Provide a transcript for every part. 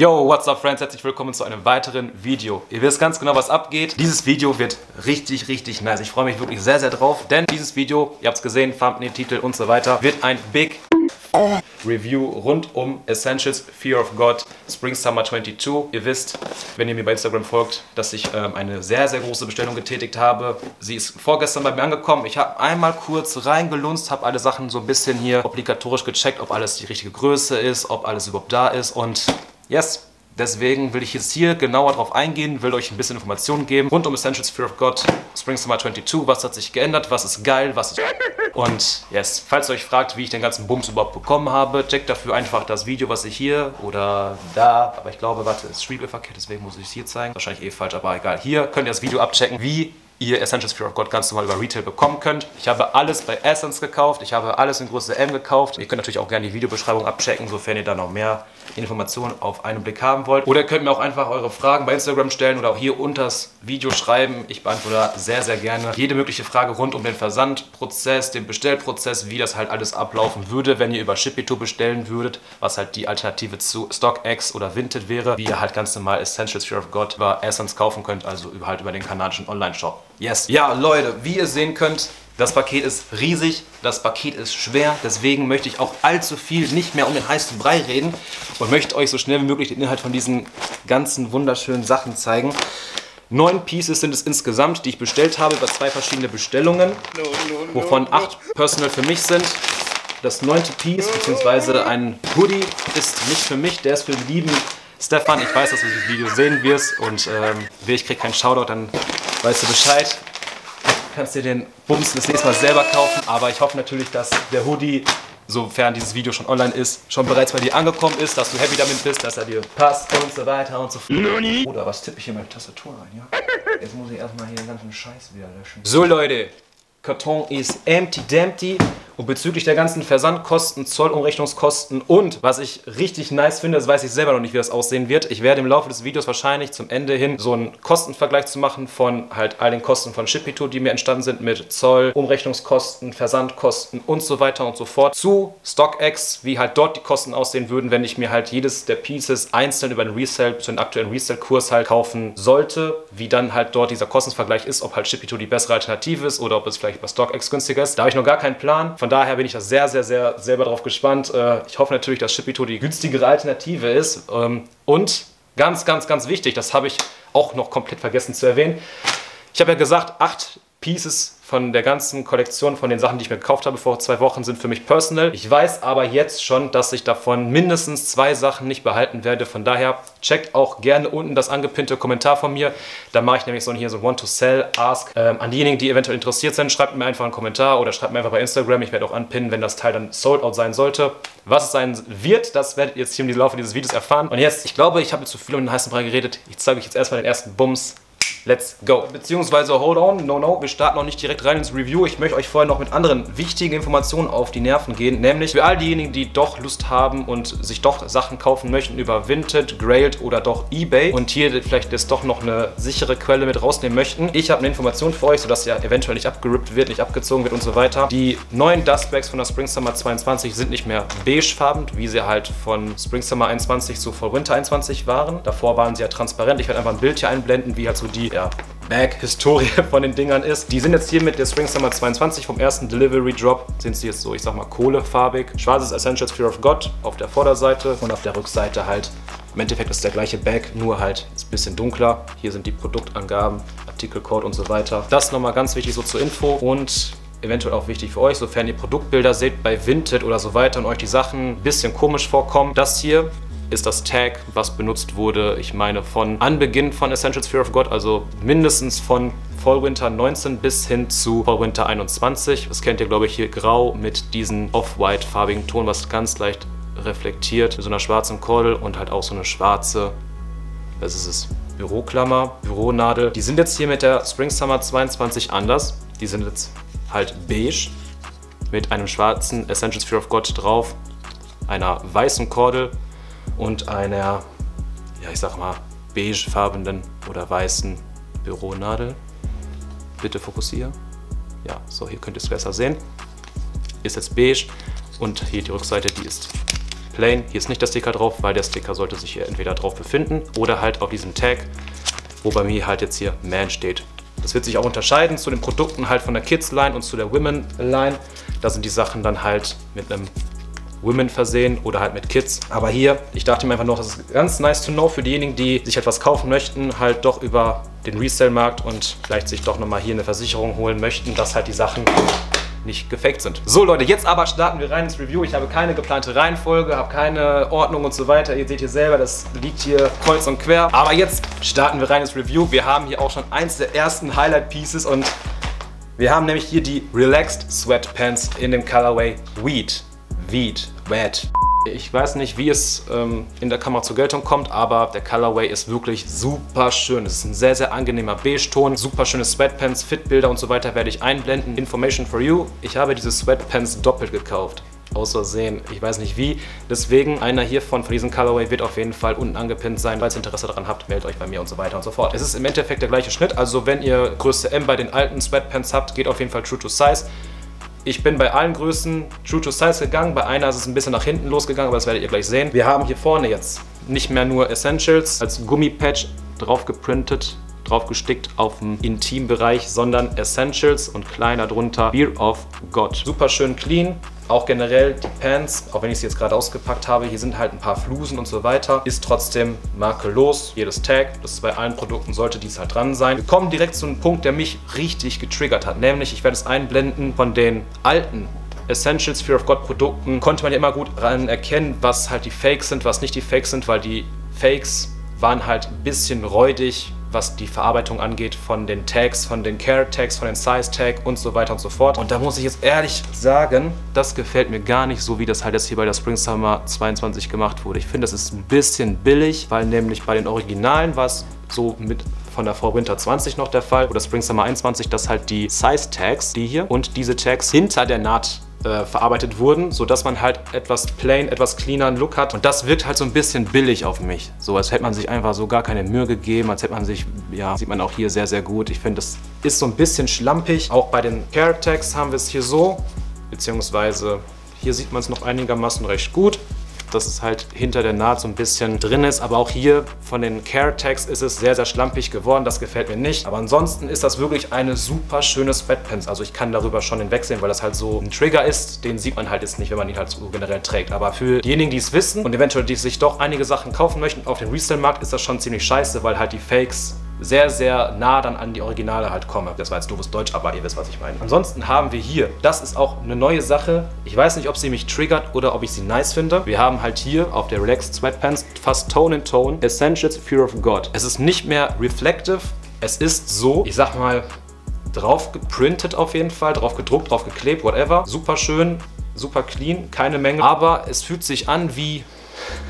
Yo, what's up friends? Herzlich willkommen zu einem weiteren Video. Ihr wisst ganz genau, was abgeht. Dieses Video wird richtig, richtig nice. Ich freue mich wirklich sehr, sehr drauf, denn dieses Video, ihr habt es gesehen, Thumbnail, Titel und so weiter, wird ein Big Review rund um Essentials Fear of God Spring Summer 22. Ihr wisst, wenn ihr mir bei Instagram folgt, dass ich ähm, eine sehr, sehr große Bestellung getätigt habe. Sie ist vorgestern bei mir angekommen. Ich habe einmal kurz reingelunzt, habe alle Sachen so ein bisschen hier obligatorisch gecheckt, ob alles die richtige Größe ist, ob alles überhaupt da ist und Yes, Deswegen will ich jetzt hier genauer drauf eingehen, will euch ein bisschen Informationen geben rund um Essentials Fear of God Spring Summer 22. Was hat sich geändert? Was ist geil? Was ist... Und yes, falls ihr euch fragt, wie ich den ganzen Bums überhaupt bekommen habe, checkt dafür einfach das Video, was ich hier oder da, aber ich glaube, warte, es ist verkehrt, deswegen muss ich es hier zeigen. Wahrscheinlich eh falsch, aber egal. Hier könnt ihr das Video abchecken, wie ihr Essentials Fear of God ganz normal über Retail bekommen könnt. Ich habe alles bei Essence gekauft, ich habe alles in Größe M gekauft. Ihr könnt natürlich auch gerne die Videobeschreibung abchecken, sofern ihr da noch mehr Informationen auf einen Blick haben wollt. Oder könnt mir auch einfach eure Fragen bei Instagram stellen oder auch hier unter das Video schreiben. Ich beantworte sehr, sehr gerne jede mögliche Frage rund um den Versandprozess, den Bestellprozess, wie das halt alles ablaufen würde, wenn ihr über Shipito bestellen würdet, was halt die Alternative zu StockX oder Vinted wäre, wie ihr halt ganz normal Essentials Fear of God über Essence kaufen könnt, also halt über den kanadischen Online-Shop. Yes. Ja, Leute, wie ihr sehen könnt, das Paket ist riesig, das Paket ist schwer, deswegen möchte ich auch allzu viel nicht mehr um den heißen Brei reden und möchte euch so schnell wie möglich den Inhalt von diesen ganzen wunderschönen Sachen zeigen. Neun Pieces sind es insgesamt, die ich bestellt habe über zwei verschiedene Bestellungen, wovon acht Personal für mich sind. Das neunte Piece, beziehungsweise ein Hoodie, ist nicht für mich, der ist für den lieben Stefan. Ich weiß, dass du das Video sehen wirst und ähm, ich kriege keinen Shoutout, dann weißt du Bescheid kannst dir den Bums das nächste Mal selber kaufen. Aber ich hoffe natürlich, dass der Hoodie, sofern dieses Video schon online ist, schon bereits bei dir angekommen ist, dass du happy damit bist, dass er dir passt und so weiter und so fort. Oder was tippe ich hier meine Tastatur ein, ja? Jetzt muss ich erstmal hier den ganzen Scheiß wieder löschen. So Leute, Karton ist empty dumpty und bezüglich der ganzen Versandkosten, Zollumrechnungskosten und was ich richtig nice finde, das weiß ich selber noch nicht, wie das aussehen wird. Ich werde im Laufe des Videos wahrscheinlich zum Ende hin so einen Kostenvergleich zu machen von halt all den Kosten von Shipito, die mir entstanden sind mit Zoll, Umrechnungskosten, Versandkosten und so weiter und so fort zu StockX, wie halt dort die Kosten aussehen würden, wenn ich mir halt jedes der Pieces einzeln über den Resell, zu den aktuellen Resell-Kurs halt kaufen sollte, wie dann halt dort dieser Kostenvergleich ist, ob halt Shipito die bessere Alternative ist oder ob es vielleicht bei StockX günstiger ist. Da habe ich noch gar keinen Plan. Von daher bin ich da sehr, sehr, sehr selber drauf gespannt. Äh, ich hoffe natürlich, dass Shipito die günstigere Alternative ist. Ähm, und ganz, ganz, ganz wichtig, das habe ich auch noch komplett vergessen zu erwähnen. Ich habe ja gesagt, acht Pieces von der ganzen Kollektion, von den Sachen, die ich mir gekauft habe vor zwei Wochen, sind für mich personal. Ich weiß aber jetzt schon, dass ich davon mindestens zwei Sachen nicht behalten werde. Von daher checkt auch gerne unten das angepinnte Kommentar von mir. Da mache ich nämlich so hier so Want to Sell, Ask. Ähm, an diejenigen, die eventuell interessiert sind, schreibt mir einfach einen Kommentar oder schreibt mir einfach bei Instagram. Ich werde auch anpinnen, wenn das Teil dann sold out sein sollte. Was es sein wird, das werdet ihr jetzt hier im Laufe dieses Videos erfahren. Und jetzt, ich glaube, ich habe zu viel um den heißen Brei geredet. Ich zeige euch jetzt erstmal den ersten Bums. Let's go. Beziehungsweise, hold on, no, no, wir starten noch nicht direkt rein ins Review. Ich möchte euch vorher noch mit anderen wichtigen Informationen auf die Nerven gehen. Nämlich für all diejenigen, die doch Lust haben und sich doch Sachen kaufen möchten über Vinted, Grailed oder doch Ebay und hier vielleicht jetzt doch noch eine sichere Quelle mit rausnehmen möchten. Ich habe eine Information für euch, sodass ja eventuell nicht abgerippt wird, nicht abgezogen wird und so weiter. Die neuen Dustbags von der Spring Summer 22 sind nicht mehr beigefarben, wie sie halt von Spring Summer 21 zu Fall Winter 21 waren. Davor waren sie ja transparent. Ich werde einfach ein Bild hier einblenden, wie halt so die ja, Bag-Historie von den Dingern ist. Die sind jetzt hier mit der Spring Summer 22 vom ersten Delivery Drop. Sind sie jetzt so, ich sag mal, kohlefarbig. Schwarzes Essentials Fear of God auf der Vorderseite und auf der Rückseite halt. Im Endeffekt ist der gleiche Bag, nur halt ein bisschen dunkler. Hier sind die Produktangaben, Artikelcode und so weiter. Das nochmal ganz wichtig so zur Info und eventuell auch wichtig für euch, sofern ihr Produktbilder seht bei Vinted oder so weiter und euch die Sachen ein bisschen komisch vorkommen. Das hier ist das Tag, was benutzt wurde, ich meine von Anbeginn von Essentials Fear of God, also mindestens von Fall Winter 19 bis hin zu Fall Winter 21. Das kennt ihr, glaube ich, hier grau mit diesem off-white farbigen Ton, was ganz leicht reflektiert, mit so einer schwarzen Kordel und halt auch so eine schwarze, was ist es, Büroklammer, Büronadel. Die sind jetzt hier mit der Spring Summer 22 anders. Die sind jetzt halt beige mit einem schwarzen Essentials Fear of God drauf, einer weißen Kordel und einer, ja ich sag mal, beigefarbenen oder weißen Büronadel. Bitte fokussiere. Ja, so hier könnt ihr es besser sehen. Ist jetzt beige und hier die Rückseite, die ist plain. Hier ist nicht der Sticker drauf, weil der Sticker sollte sich hier entweder drauf befinden oder halt auf diesem Tag, wo bei mir halt jetzt hier Man steht. Das wird sich auch unterscheiden zu den Produkten halt von der Kids Line und zu der Women Line. Da sind die Sachen dann halt mit einem Women versehen oder halt mit Kids. Aber hier, ich dachte mir einfach noch, das ist ganz nice to know für diejenigen, die sich etwas kaufen möchten, halt doch über den Resale-Markt und vielleicht sich doch nochmal hier eine Versicherung holen möchten, dass halt die Sachen nicht gefaked sind. So Leute, jetzt aber starten wir rein ins Review. Ich habe keine geplante Reihenfolge, habe keine Ordnung und so weiter. Ihr seht hier selber, das liegt hier kreuz und quer. Aber jetzt starten wir rein ins Review. Wir haben hier auch schon eins der ersten Highlight Pieces und wir haben nämlich hier die Relaxed Sweatpants in dem Colorway Weed. Weed. Wet. Ich weiß nicht, wie es ähm, in der Kamera zur Geltung kommt, aber der Colorway ist wirklich super schön. Es ist ein sehr, sehr angenehmer Beige-Ton, super schöne Sweatpants, Fitbilder und so weiter werde ich einblenden. Information for you, ich habe diese Sweatpants doppelt gekauft. Aus Versehen, ich weiß nicht wie. Deswegen, einer hiervon, von diesem Colorway, wird auf jeden Fall unten angepinnt sein. Falls ihr Interesse daran habt, meldet euch bei mir und so weiter und so fort. Es ist im Endeffekt der gleiche Schnitt, also wenn ihr Größe M bei den alten Sweatpants habt, geht auf jeden Fall true to size. Ich bin bei allen Größen True to Size gegangen. Bei einer ist es ein bisschen nach hinten losgegangen, aber das werdet ihr gleich sehen. Wir haben hier vorne jetzt nicht mehr nur Essentials als Gummipatch drauf geprintet, drauf gestickt auf dem Intimbereich, sondern Essentials und kleiner drunter Beer of God. Super schön clean, auch generell die Pants, auch wenn ich sie jetzt gerade ausgepackt habe, hier sind halt ein paar Flusen und so weiter, ist trotzdem makellos. Jedes Tag, das ist bei allen Produkten, sollte dies halt dran sein. Wir kommen direkt zu einem Punkt, der mich richtig getriggert hat, nämlich ich werde es einblenden von den alten Essentials Fear of God Produkten konnte man ja immer gut ran erkennen, was halt die Fakes sind, was nicht die Fakes sind, weil die Fakes waren halt ein bisschen räudig, was die Verarbeitung angeht von den Tags, von den Care Tags, von den Size Tag und so weiter und so fort. Und da muss ich jetzt ehrlich sagen, das gefällt mir gar nicht so, wie das halt jetzt hier bei der Spring Summer 22 gemacht wurde. Ich finde, das ist ein bisschen billig, weil nämlich bei den Originalen war es so mit von der Frau Winter 20 noch der Fall oder Spring Summer 21, dass halt die Size Tags, die hier und diese Tags hinter der Naht äh, verarbeitet wurden, sodass man halt etwas plain, etwas cleaner Look hat. Und das wirkt halt so ein bisschen billig auf mich. So als hätte man sich einfach so gar keine Mühe gegeben, als hätte man sich, ja, sieht man auch hier sehr, sehr gut. Ich finde, das ist so ein bisschen schlampig. Auch bei den Carrot Tags haben wir es hier so, beziehungsweise hier sieht man es noch einigermaßen recht gut dass es halt hinter der Naht so ein bisschen drin ist. Aber auch hier von den Care Tags ist es sehr, sehr schlampig geworden. Das gefällt mir nicht. Aber ansonsten ist das wirklich eine super schöne Sweatpants. Also ich kann darüber schon hinwegsehen, weil das halt so ein Trigger ist. Den sieht man halt jetzt nicht, wenn man ihn halt so generell trägt. Aber für diejenigen, die es wissen und eventuell die sich doch einige Sachen kaufen möchten auf dem Resale-Markt, ist das schon ziemlich scheiße, weil halt die Fakes sehr, sehr nah dann an die Originale halt komme. Das war jetzt doofes Deutsch, aber ihr wisst, was ich meine. Ansonsten haben wir hier, das ist auch eine neue Sache. Ich weiß nicht, ob sie mich triggert oder ob ich sie nice finde. Wir haben halt hier auf der Relaxed Sweatpants fast Tone in Tone Essentials Fear of God. Es ist nicht mehr reflective. Es ist so, ich sag mal, drauf geprintet auf jeden Fall, drauf gedruckt, drauf geklebt, whatever. Super schön, super clean, keine Menge. Aber es fühlt sich an wie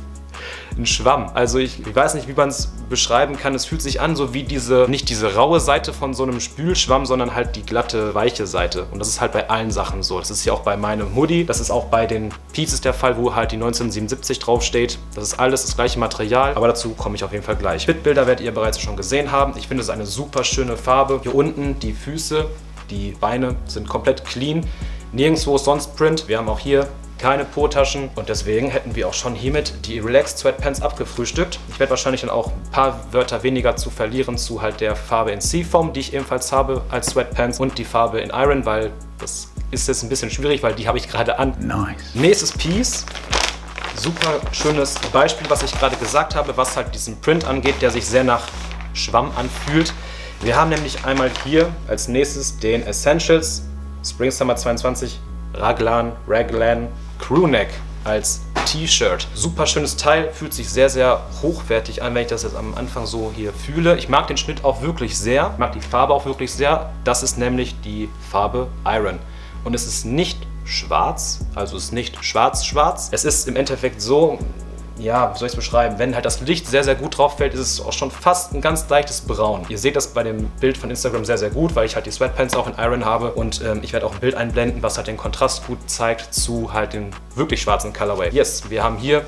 ein Schwamm. Also ich, ich weiß nicht, wie man es beschreiben kann. Es fühlt sich an so wie diese, nicht diese raue Seite von so einem Spülschwamm, sondern halt die glatte, weiche Seite. Und das ist halt bei allen Sachen so. Das ist ja auch bei meinem Hoodie. Das ist auch bei den Pieces der Fall, wo halt die 1977 draufsteht. Das ist alles das gleiche Material, aber dazu komme ich auf jeden Fall gleich. Bitbilder werdet ihr bereits schon gesehen haben. Ich finde es eine super schöne Farbe. Hier unten die Füße, die Beine sind komplett clean. Nirgendwo sonst Print. Wir haben auch hier keine Po-Taschen und deswegen hätten wir auch schon hiermit die Relaxed Sweatpants abgefrühstückt. Ich werde wahrscheinlich dann auch ein paar Wörter weniger zu verlieren zu halt der Farbe in Seafoam, die ich ebenfalls habe als Sweatpants und die Farbe in Iron, weil das ist jetzt ein bisschen schwierig, weil die habe ich gerade an. Nice. Nächstes Piece. Super schönes Beispiel, was ich gerade gesagt habe, was halt diesen Print angeht, der sich sehr nach Schwamm anfühlt. Wir haben nämlich einmal hier als nächstes den Essentials Spring Summer 22 Raglan, Raglan Crewneck als T-Shirt. Super schönes Teil, fühlt sich sehr, sehr hochwertig an, wenn ich das jetzt am Anfang so hier fühle. Ich mag den Schnitt auch wirklich sehr, mag die Farbe auch wirklich sehr. Das ist nämlich die Farbe Iron. Und es ist nicht schwarz, also es ist nicht schwarz-schwarz. Es ist im Endeffekt so, ja, wie soll ich es beschreiben? Wenn halt das Licht sehr, sehr gut drauf fällt, ist es auch schon fast ein ganz leichtes Braun. Ihr seht das bei dem Bild von Instagram sehr, sehr gut, weil ich halt die Sweatpants auch in Iron habe und ähm, ich werde auch ein Bild einblenden, was halt den Kontrast gut zeigt zu halt dem wirklich schwarzen Colorway. Yes, wir haben hier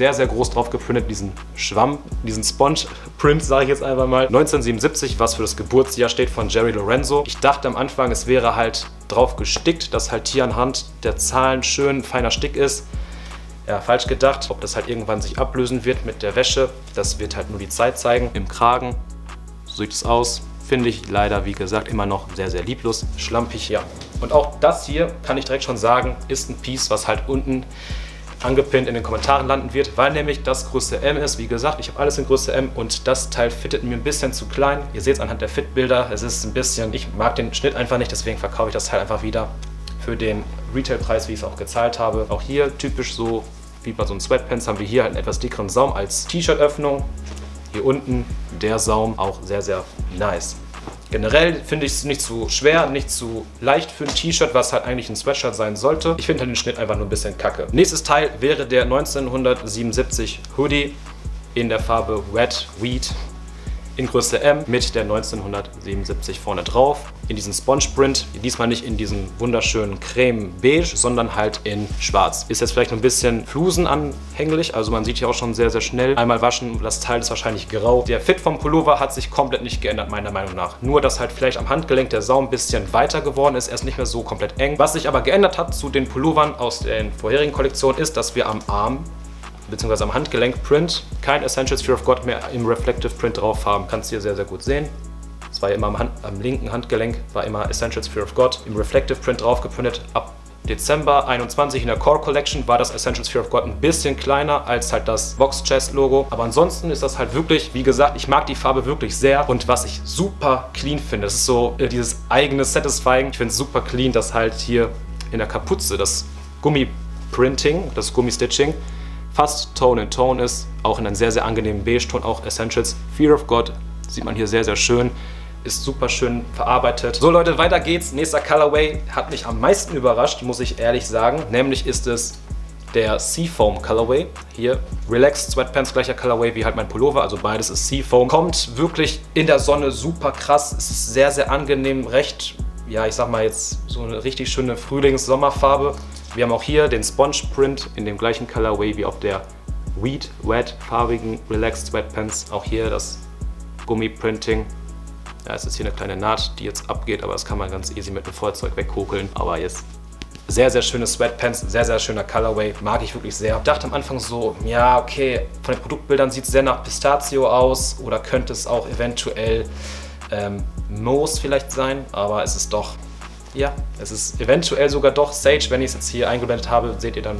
sehr, sehr groß drauf geprintet, diesen Schwamm, diesen Sponge-Print, sage ich jetzt einfach mal. 1977, was für das Geburtsjahr steht von Jerry Lorenzo. Ich dachte am Anfang, es wäre halt drauf gestickt, dass halt hier anhand der Zahlen schön feiner Stick ist. Ja, falsch gedacht. Ob das halt irgendwann sich ablösen wird mit der Wäsche, das wird halt nur die Zeit zeigen. Im Kragen, so sieht es aus. Finde ich leider, wie gesagt, immer noch sehr, sehr lieblos, schlampig, ja. Und auch das hier, kann ich direkt schon sagen, ist ein Piece, was halt unten angepinnt in den Kommentaren landen wird, weil nämlich das Größe M ist. Wie gesagt, ich habe alles in Größe M und das Teil fittet mir ein bisschen zu klein. Ihr seht es anhand der Fitbilder, es ist ein bisschen, ich mag den Schnitt einfach nicht, deswegen verkaufe ich das Teil einfach wieder für den Retailpreis, wie ich es auch gezahlt habe. Auch hier typisch so wie bei so einem Sweatpants haben wir hier halt einen etwas dickeren Saum als T-Shirt-Öffnung. Hier unten der Saum auch sehr, sehr nice. Generell finde ich es nicht zu schwer, nicht zu leicht für ein T-Shirt, was halt eigentlich ein Sweatshirt sein sollte. Ich finde halt den Schnitt einfach nur ein bisschen kacke. Nächstes Teil wäre der 1977 Hoodie in der Farbe Red Wheat in Größe M mit der 1977 vorne drauf. In diesem Sponge Print, diesmal nicht in diesem wunderschönen Creme Beige, sondern halt in Schwarz. Ist jetzt vielleicht ein bisschen flusenanhänglich, also man sieht hier auch schon sehr, sehr schnell. Einmal waschen, das Teil ist wahrscheinlich grau. Der Fit vom Pullover hat sich komplett nicht geändert, meiner Meinung nach. Nur, dass halt vielleicht am Handgelenk der Saum ein bisschen weiter geworden ist. Er ist nicht mehr so komplett eng. Was sich aber geändert hat zu den Pullovern aus den vorherigen Kollektionen ist, dass wir am Arm bzw. am Handgelenk Print kein Essentials Fear of God mehr im Reflective Print drauf haben. Kannst du hier sehr, sehr gut sehen. Es war ja immer am, Hand, am, linken Handgelenk, war immer Essentials Fear of God im Reflective Print drauf geprintet. Ab Dezember 21 in der Core Collection war das Essentials Fear of God ein bisschen kleiner als halt das Vox Chest Logo. Aber ansonsten ist das halt wirklich, wie gesagt, ich mag die Farbe wirklich sehr. Und was ich super clean finde, das ist so äh, dieses eigene Satisfying. Ich finde es super clean, dass halt hier in der Kapuze das Gummiprinting, das Gummistitching fast Tone in Tone ist, auch in einem sehr, sehr angenehmen Beige-Ton, auch Essentials. Fear of God sieht man hier sehr, sehr schön, ist super schön verarbeitet. So Leute, weiter geht's. Nächster Colorway hat mich am meisten überrascht, muss ich ehrlich sagen. Nämlich ist es der Seafoam Colorway. Hier Relaxed Sweatpants, gleicher Colorway wie halt mein Pullover, also beides ist Seafoam. Kommt wirklich in der Sonne super krass. Ist sehr, sehr angenehm, recht, ja ich sag mal jetzt so eine richtig schöne Frühlings-Sommerfarbe. Wir haben auch hier den Sponge Print in dem gleichen Colorway wie auf der Wheat Wet farbigen Relaxed Sweatpants. Auch hier das Gummiprinting. Ja, es ist hier eine kleine Naht, die jetzt abgeht, aber das kann man ganz easy mit einem Feuerzeug wegkokeln. Aber jetzt sehr, sehr schöne Sweatpants, sehr, sehr schöner Colorway, mag ich wirklich sehr. Ich dachte am Anfang so, ja, okay, von den Produktbildern sieht es sehr nach Pistazio aus oder könnte es auch eventuell ähm, Moos vielleicht sein, aber es ist doch ja, es ist eventuell sogar doch Sage. Wenn ich es jetzt hier eingeblendet habe, seht ihr dann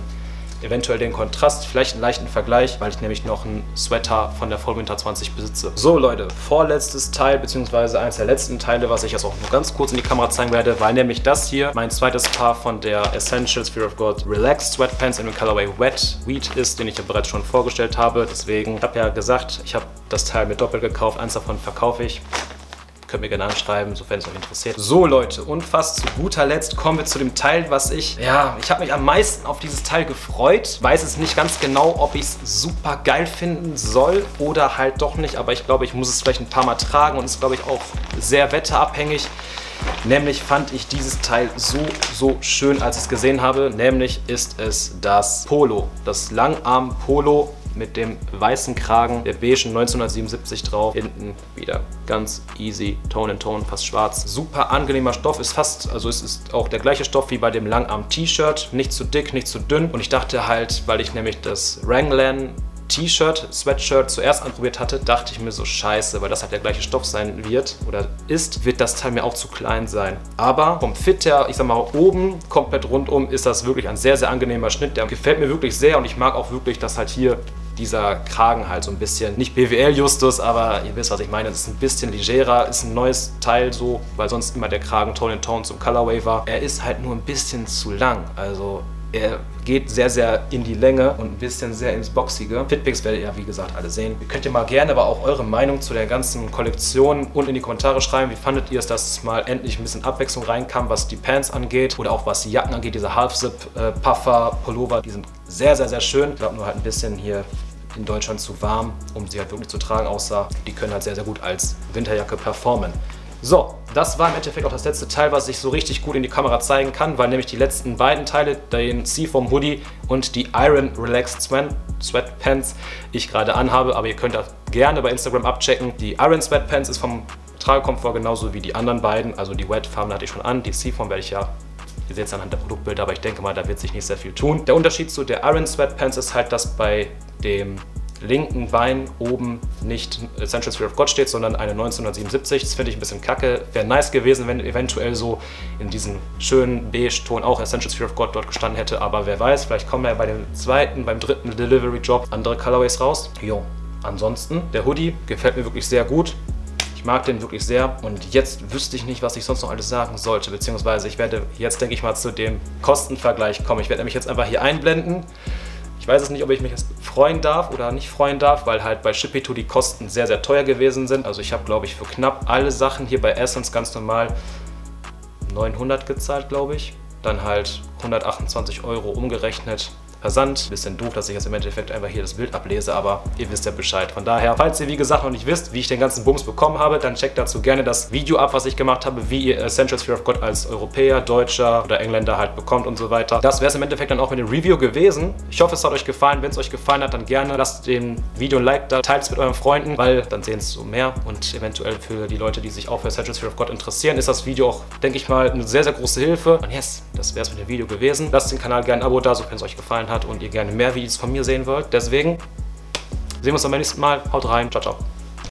eventuell den Kontrast, vielleicht einen leichten Vergleich, weil ich nämlich noch einen Sweater von der Fall Winter 20 besitze. So Leute, vorletztes Teil, beziehungsweise eines der letzten Teile, was ich jetzt auch nur ganz kurz in die Kamera zeigen werde, weil nämlich das hier mein zweites Paar von der Essentials Fear of God Relaxed Sweatpants in dem Colorway Wet Wheat ist, den ich ja bereits schon vorgestellt habe. Deswegen, ich habe ja gesagt, ich habe das Teil mit doppelt gekauft, eins davon verkaufe ich. Könnt mir gerne anschreiben, sofern es euch interessiert. So Leute, und fast zu guter Letzt kommen wir zu dem Teil, was ich, ja, ich habe mich am meisten auf dieses Teil gefreut. Weiß es nicht ganz genau, ob ich es super geil finden soll oder halt doch nicht, aber ich glaube, ich muss es vielleicht ein paar Mal tragen und ist, glaube ich, auch sehr wetterabhängig. Nämlich fand ich dieses Teil so, so schön, als ich es gesehen habe. Nämlich ist es das Polo, das Langarm Polo mit dem weißen Kragen, der beigen 1977 drauf. Hinten wieder ganz easy, Tone in Tone, fast schwarz. Super angenehmer Stoff, ist fast, also es ist auch der gleiche Stoff wie bei dem Langarm-T-Shirt. Nicht zu dick, nicht zu dünn. Und ich dachte halt, weil ich nämlich das Wrangler T-Shirt, Sweatshirt zuerst anprobiert hatte, dachte ich mir so, scheiße, weil das halt der gleiche Stoff sein wird oder ist, wird das Teil mir auch zu klein sein. Aber vom Fit her, ich sag mal oben, komplett rundum, ist das wirklich ein sehr, sehr angenehmer Schnitt. Der gefällt mir wirklich sehr und ich mag auch wirklich, dass halt hier dieser Kragen halt so ein bisschen, nicht BWL-Justus, aber ihr wisst, was ich meine, es ist ein bisschen legerer, ist ein neues Teil so, weil sonst immer der Kragen Tone in Tone zum Colorway war. Er ist halt nur ein bisschen zu lang, also er geht sehr, sehr in die Länge und ein bisschen sehr ins Boxige. Fitpics werdet ihr, wie gesagt, alle sehen. Ihr könnt ihr mal gerne aber auch eure Meinung zu der ganzen Kollektion unten in die Kommentare schreiben. Wie fandet ihr es, dass mal endlich ein bisschen Abwechslung reinkam, was die Pants angeht oder auch was die Jacken angeht. Diese Half-Zip-Puffer, äh, Pullover, die sind sehr, sehr, sehr schön. Ich glaube nur halt ein bisschen hier in Deutschland zu warm, um sie halt wirklich zu tragen, außer die können halt sehr, sehr gut als Winterjacke performen. So, das war im Endeffekt auch das letzte Teil, was ich so richtig gut in die Kamera zeigen kann, weil nämlich die letzten beiden Teile, den Seafoam Hoodie und die Iron Relaxed Sweatpants, ich gerade anhabe, aber ihr könnt das gerne bei Instagram abchecken. Die Iron Sweatpants ist vom Tragekomfort genauso wie die anderen beiden, also die Wet Farben hatte ich schon an, die Seafoam werde ich ja Ihr seht es anhand der Produktbilder, aber ich denke mal, da wird sich nicht sehr viel tun. Der Unterschied zu der Iron Sweatpants ist halt, dass bei dem linken Bein oben nicht Essential Spirit of God steht, sondern eine 1977. Das finde ich ein bisschen kacke. Wäre nice gewesen, wenn eventuell so in diesem schönen Beige-Ton auch Essential Spirit of God dort gestanden hätte. Aber wer weiß, vielleicht kommen ja bei dem zweiten, beim dritten Delivery-Job andere Colorways raus. Jo. Ansonsten, der Hoodie gefällt mir wirklich sehr gut. Ich mag den wirklich sehr und jetzt wüsste ich nicht, was ich sonst noch alles sagen sollte, beziehungsweise ich werde jetzt, denke ich mal, zu dem Kostenvergleich kommen. Ich werde nämlich jetzt einfach hier einblenden. Ich weiß es nicht, ob ich mich jetzt freuen darf oder nicht freuen darf, weil halt bei Shipito die Kosten sehr, sehr teuer gewesen sind. Also ich habe, glaube ich, für knapp alle Sachen hier bei Essence ganz normal 900 gezahlt, glaube ich. Dann halt 128 Euro umgerechnet Versand. Bisschen doof, dass ich jetzt im Endeffekt einfach hier das Bild ablese, aber ihr wisst ja Bescheid. Von daher, falls ihr wie gesagt noch nicht wisst, wie ich den ganzen Bums bekommen habe, dann checkt dazu gerne das Video ab, was ich gemacht habe, wie ihr Essential Sphere of God als Europäer, Deutscher oder Engländer halt bekommt und so weiter. Das wäre es im Endeffekt dann auch mit dem Review gewesen. Ich hoffe, es hat euch gefallen. Wenn es euch gefallen hat, dann gerne lasst dem Video ein Like da, teilt es mit euren Freunden, weil dann sehen es so mehr und eventuell für die Leute, die sich auch für Essential Sphere of God interessieren, ist das Video auch, denke ich mal, eine sehr, sehr große Hilfe. Und yes, das wäre es mit dem Video gewesen. Lasst den Kanal gerne ein Abo da, sofern es euch gefallen hat und ihr gerne mehr Videos von mir sehen wollt. Deswegen sehen wir uns beim nächsten Mal. Haut rein. Ciao, ciao.